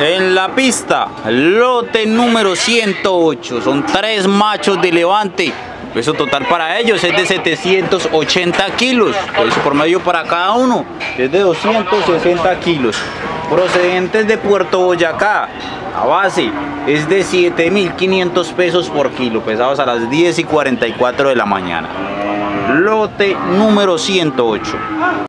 En la pista, lote número 108. Son tres machos de levante. peso total para ellos es de 780 kilos. Peso por medio para cada uno es de 260 kilos. Procedentes de Puerto Boyacá. A base es de 7.500 pesos por kilo. Pesados a las 10 y 44 de la mañana. Lote número 108.